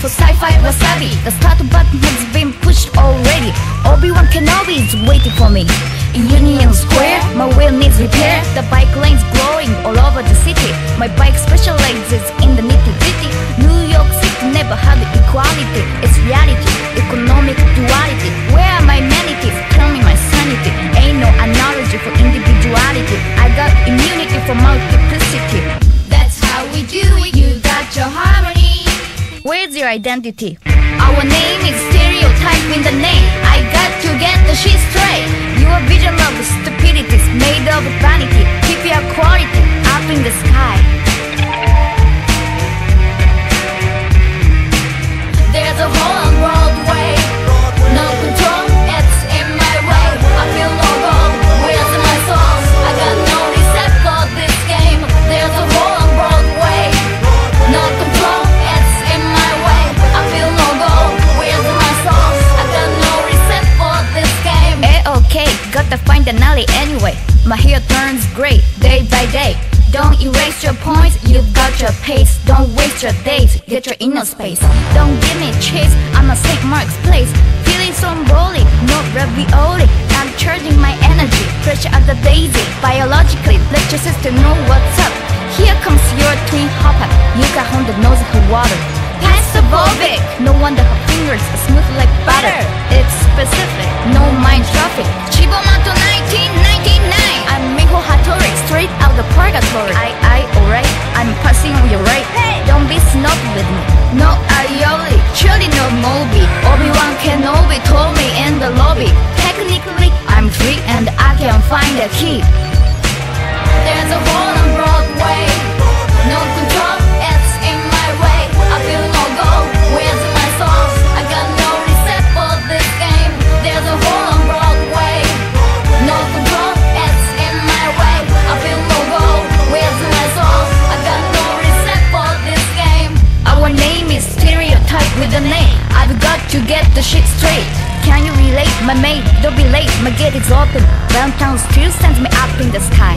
for sci-fi wasabi. The start button has been pushed already. Obi-Wan Kenobi is waiting for me. In Union Square, my wheel needs repair. The bike lane's glowing all over the city. My bike specializes in the nitty-gritty. New York City never had equality. It's reality, economic duality. Where your identity? Our name is stereotype in the name. I got to get the shit straight. Your vision of stupidity is made of vanity. Keep your quality up in the sky. Hair turns gray day by day. Don't erase your points, you got your pace. Don't waste your days, get your inner space. Don't give me chase, I'm a St. Mark's place. Feeling so bully, no ravioli. I'm charging my energy, fresh as a daisy. Biologically, let your sister know what's up. Here comes your twin hopper. Yuka Honda knows her water. Pass the Volvic. No wonder her fingers are smooth like butter. It's specific, no mind traffic. I, I, alright. I'm passing on your right. Don't be snob with me. No aioli, surely no Moby. Obi-Wan Kenobi told me in the lobby. Technically, I'm free and I can find a key. You relate, my mate? Don't be late, my gate is open. Downtown still sends me up in the sky.